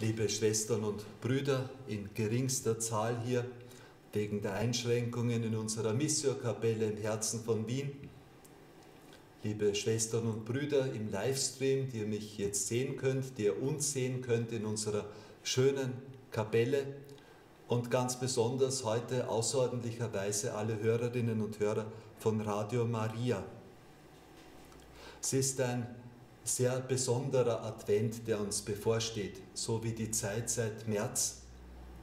liebe Schwestern und Brüder in geringster Zahl hier wegen der Einschränkungen in unserer Missio-Kapelle im Herzen von Wien, liebe Schwestern und Brüder im Livestream, die ihr mich jetzt sehen könnt, die ihr uns sehen könnt in unserer schönen Kapelle und ganz besonders heute außerordentlicherweise alle Hörerinnen und Hörer von Radio Maria. Es ist ein sehr besonderer Advent, der uns bevorsteht, so wie die Zeit seit März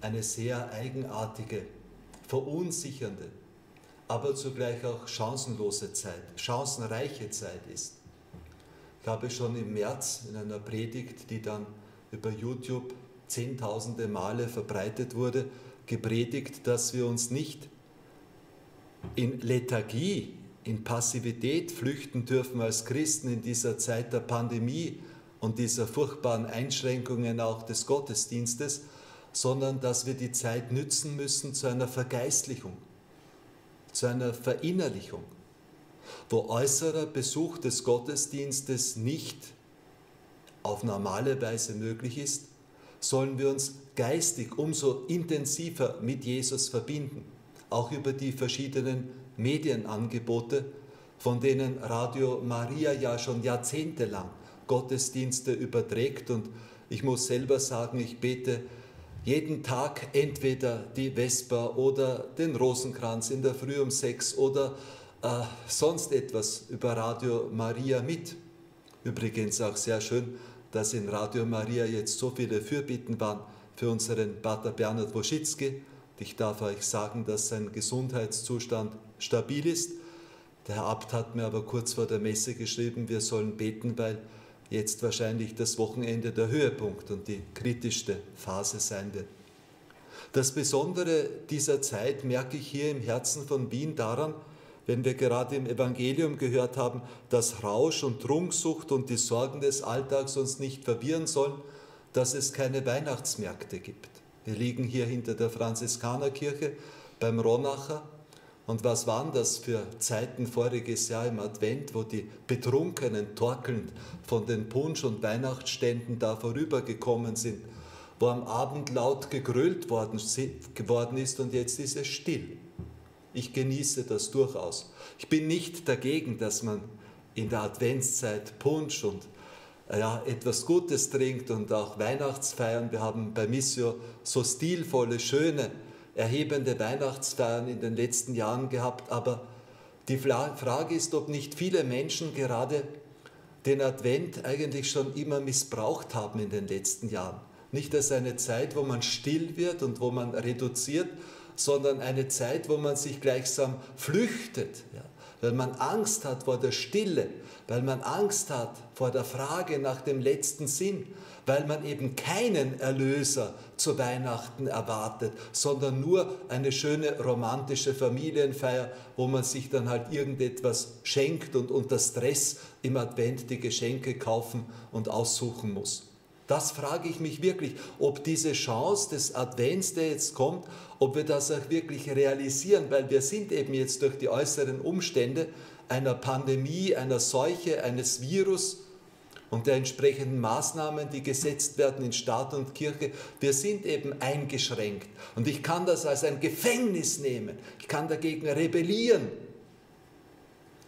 eine sehr eigenartige, verunsichernde, aber zugleich auch chancenlose Zeit, chancenreiche Zeit ist. Ich habe schon im März in einer Predigt, die dann über YouTube zehntausende Male verbreitet wurde, gepredigt, dass wir uns nicht in Lethargie in Passivität flüchten dürfen als Christen in dieser Zeit der Pandemie und dieser furchtbaren Einschränkungen auch des Gottesdienstes, sondern dass wir die Zeit nützen müssen zu einer Vergeistlichung, zu einer Verinnerlichung, wo äußerer Besuch des Gottesdienstes nicht auf normale Weise möglich ist, sollen wir uns geistig umso intensiver mit Jesus verbinden, auch über die verschiedenen Medienangebote, von denen Radio Maria ja schon jahrzehntelang Gottesdienste überträgt. Und ich muss selber sagen, ich bete jeden Tag entweder die Vesper oder den Rosenkranz in der Früh um sechs oder äh, sonst etwas über Radio Maria mit. Übrigens auch sehr schön, dass in Radio Maria jetzt so viele Fürbitten waren für unseren Pater Bernhard Woschitzki. Ich darf euch sagen, dass sein Gesundheitszustand stabil ist. Der Herr Abt hat mir aber kurz vor der Messe geschrieben, wir sollen beten, weil jetzt wahrscheinlich das Wochenende der Höhepunkt und die kritischste Phase sein wird. Das Besondere dieser Zeit merke ich hier im Herzen von Wien daran, wenn wir gerade im Evangelium gehört haben, dass Rausch und Trunksucht und die Sorgen des Alltags uns nicht verwirren sollen, dass es keine Weihnachtsmärkte gibt. Wir liegen hier hinter der Franziskanerkirche beim Ronacher und was waren das für Zeiten voriges Jahr im Advent, wo die Betrunkenen torkelnd von den Punsch- und Weihnachtsständen da vorübergekommen sind, wo am Abend laut gegrölt worden, ist und jetzt ist es still. Ich genieße das durchaus. Ich bin nicht dagegen, dass man in der Adventszeit Punsch und ja, etwas Gutes trinkt und auch Weihnachtsfeiern. Wir haben bei Missio so stilvolle, schöne, erhebende Weihnachtsfeiern in den letzten Jahren gehabt. Aber die Frage ist, ob nicht viele Menschen gerade den Advent eigentlich schon immer missbraucht haben in den letzten Jahren. Nicht als eine Zeit, wo man still wird und wo man reduziert, sondern eine Zeit, wo man sich gleichsam flüchtet, ja, weil man Angst hat vor der Stille, weil man Angst hat vor der Frage nach dem letzten Sinn, weil man eben keinen Erlöser zu Weihnachten erwartet, sondern nur eine schöne romantische Familienfeier, wo man sich dann halt irgendetwas schenkt und unter Stress im Advent die Geschenke kaufen und aussuchen muss. Das frage ich mich wirklich, ob diese Chance des Advents, der jetzt kommt, ob wir das auch wirklich realisieren, weil wir sind eben jetzt durch die äußeren Umstände einer Pandemie, einer Seuche, eines Virus und der entsprechenden Maßnahmen, die gesetzt werden in Staat und Kirche, wir sind eben eingeschränkt. Und ich kann das als ein Gefängnis nehmen. Ich kann dagegen rebellieren.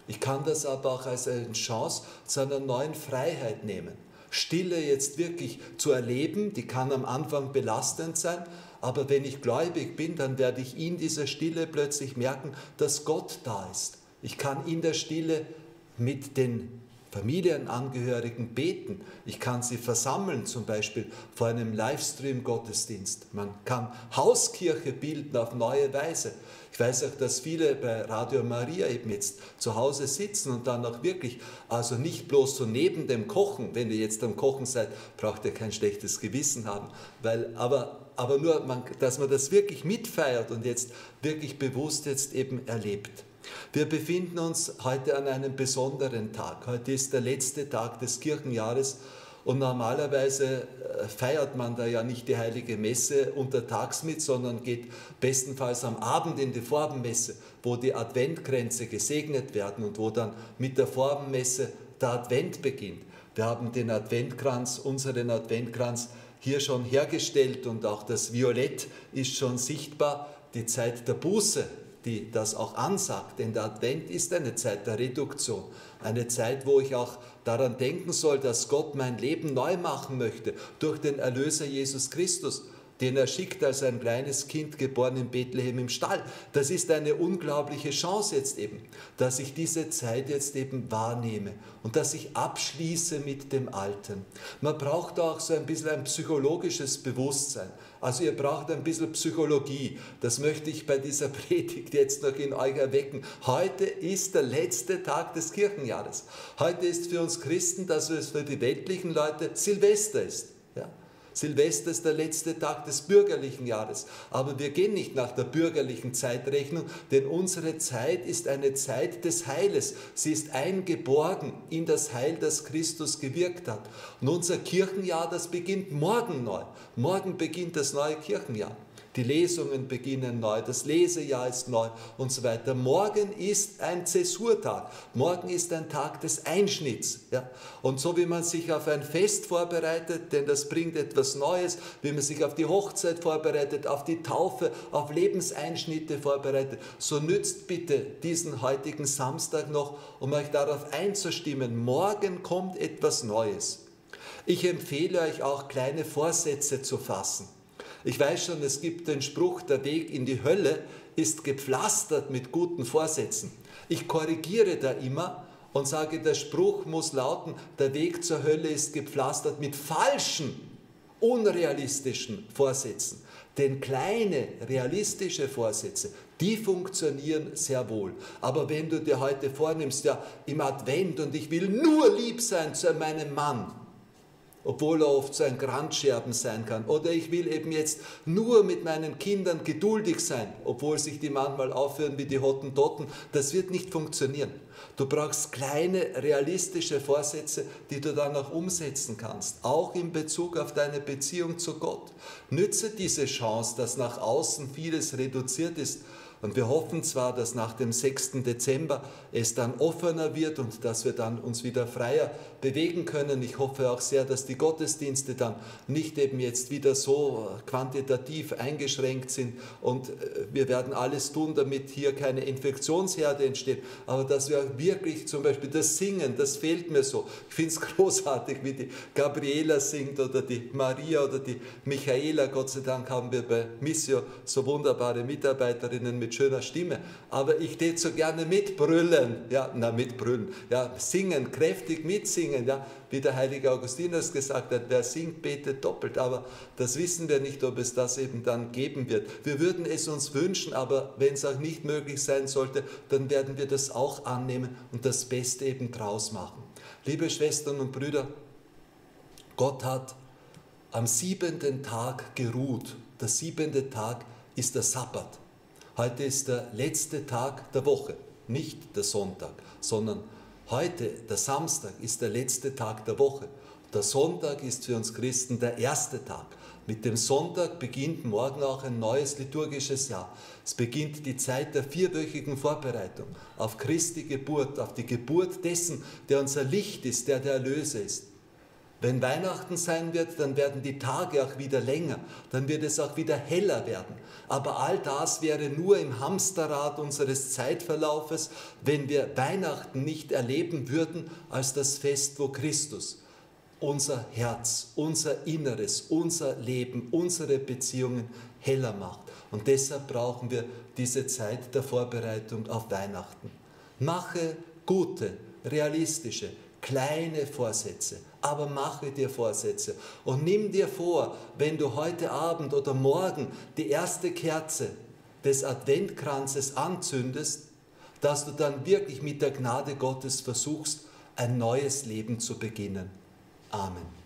Ich kann das aber auch als eine Chance zu einer neuen Freiheit nehmen. Stille jetzt wirklich zu erleben, die kann am Anfang belastend sein, aber wenn ich gläubig bin, dann werde ich in dieser Stille plötzlich merken, dass Gott da ist. Ich kann in der Stille mit den Familienangehörigen beten. Ich kann sie versammeln, zum Beispiel vor einem Livestream-Gottesdienst. Man kann Hauskirche bilden auf neue Weise. Ich weiß auch, dass viele bei Radio Maria eben jetzt zu Hause sitzen und dann auch wirklich, also nicht bloß so neben dem Kochen, wenn ihr jetzt am Kochen seid, braucht ihr kein schlechtes Gewissen haben, weil, aber, aber nur, man, dass man das wirklich mitfeiert und jetzt wirklich bewusst jetzt eben erlebt. Wir befinden uns heute an einem besonderen Tag. Heute ist der letzte Tag des Kirchenjahres und normalerweise äh, feiert man da ja nicht die heilige Messe untertags mit, sondern geht bestenfalls am Abend in die Forbenmesse, wo die Adventkränze gesegnet werden und wo dann mit der Forbenmesse der Advent beginnt. Wir haben den Adventkranz, unseren Adventkranz hier schon hergestellt und auch das Violett ist schon sichtbar, die Zeit der Buße, die das auch ansagt. Denn der Advent ist eine Zeit der Reduktion, eine Zeit, wo ich auch daran denken soll, dass Gott mein Leben neu machen möchte durch den Erlöser Jesus Christus den er schickt als ein kleines Kind geboren in Bethlehem im Stall. Das ist eine unglaubliche Chance jetzt eben, dass ich diese Zeit jetzt eben wahrnehme und dass ich abschließe mit dem Alten. Man braucht auch so ein bisschen ein psychologisches Bewusstsein. Also ihr braucht ein bisschen Psychologie. Das möchte ich bei dieser Predigt jetzt noch in euch erwecken. Heute ist der letzte Tag des Kirchenjahres. Heute ist für uns Christen, dass es für die weltlichen Leute Silvester ist. Ja? Silvester ist der letzte Tag des bürgerlichen Jahres. Aber wir gehen nicht nach der bürgerlichen Zeitrechnung, denn unsere Zeit ist eine Zeit des Heiles. Sie ist eingeborgen in das Heil, das Christus gewirkt hat. Und unser Kirchenjahr, das beginnt morgen neu. Morgen beginnt das neue Kirchenjahr. Die Lesungen beginnen neu, das Lesejahr ist neu und so weiter. Morgen ist ein Zäsurtag. Morgen ist ein Tag des Einschnitts. Ja? Und so wie man sich auf ein Fest vorbereitet, denn das bringt etwas Neues, wie man sich auf die Hochzeit vorbereitet, auf die Taufe, auf Lebenseinschnitte vorbereitet, so nützt bitte diesen heutigen Samstag noch, um euch darauf einzustimmen. Morgen kommt etwas Neues. Ich empfehle euch auch kleine Vorsätze zu fassen. Ich weiß schon, es gibt den Spruch, der Weg in die Hölle ist gepflastert mit guten Vorsätzen. Ich korrigiere da immer und sage, der Spruch muss lauten, der Weg zur Hölle ist gepflastert mit falschen, unrealistischen Vorsätzen. Denn kleine, realistische Vorsätze, die funktionieren sehr wohl. Aber wenn du dir heute vornimmst, ja, im Advent und ich will nur lieb sein zu meinem Mann, obwohl er oft so ein Grandscherben sein kann. Oder ich will eben jetzt nur mit meinen Kindern geduldig sein, obwohl sich die manchmal aufhören wie die Hottentotten. Das wird nicht funktionieren. Du brauchst kleine, realistische Vorsätze, die du dann auch umsetzen kannst, auch in Bezug auf deine Beziehung zu Gott. Nütze diese Chance, dass nach außen vieles reduziert ist und wir hoffen zwar, dass nach dem 6. Dezember es dann offener wird und dass wir dann uns wieder freier bewegen können. Ich hoffe auch sehr, dass die Gottesdienste dann nicht eben jetzt wieder so quantitativ eingeschränkt sind und äh, wir werden alles tun, damit hier keine Infektionsherde entsteht. Aber dass wir wirklich zum Beispiel das Singen, das fehlt mir so. Ich finde es großartig, wie die Gabriela singt oder die Maria oder die Michaela. Gott sei Dank haben wir bei Missio so wunderbare Mitarbeiterinnen schöner Stimme, aber ich tät so gerne mitbrüllen, ja, na mitbrüllen, ja, singen, kräftig mitsingen, ja, wie der heilige Augustinus gesagt hat, wer singt, betet doppelt, aber das wissen wir nicht, ob es das eben dann geben wird. Wir würden es uns wünschen, aber wenn es auch nicht möglich sein sollte, dann werden wir das auch annehmen und das Beste eben draus machen. Liebe Schwestern und Brüder, Gott hat am siebenten Tag geruht. Der siebente Tag ist der Sabbat. Heute ist der letzte Tag der Woche, nicht der Sonntag, sondern heute, der Samstag, ist der letzte Tag der Woche. Der Sonntag ist für uns Christen der erste Tag. Mit dem Sonntag beginnt morgen auch ein neues liturgisches Jahr. Es beginnt die Zeit der vierwöchigen Vorbereitung auf Christi Geburt, auf die Geburt dessen, der unser Licht ist, der der Erlöser ist. Wenn Weihnachten sein wird, dann werden die Tage auch wieder länger, dann wird es auch wieder heller werden. Aber all das wäre nur im Hamsterrad unseres Zeitverlaufes, wenn wir Weihnachten nicht erleben würden als das Fest, wo Christus unser Herz, unser Inneres, unser Leben, unsere Beziehungen heller macht. Und deshalb brauchen wir diese Zeit der Vorbereitung auf Weihnachten. Mache gute, realistische, kleine Vorsätze, aber mache dir Vorsätze und nimm dir vor, wenn du heute Abend oder morgen die erste Kerze des Adventkranzes anzündest, dass du dann wirklich mit der Gnade Gottes versuchst, ein neues Leben zu beginnen. Amen.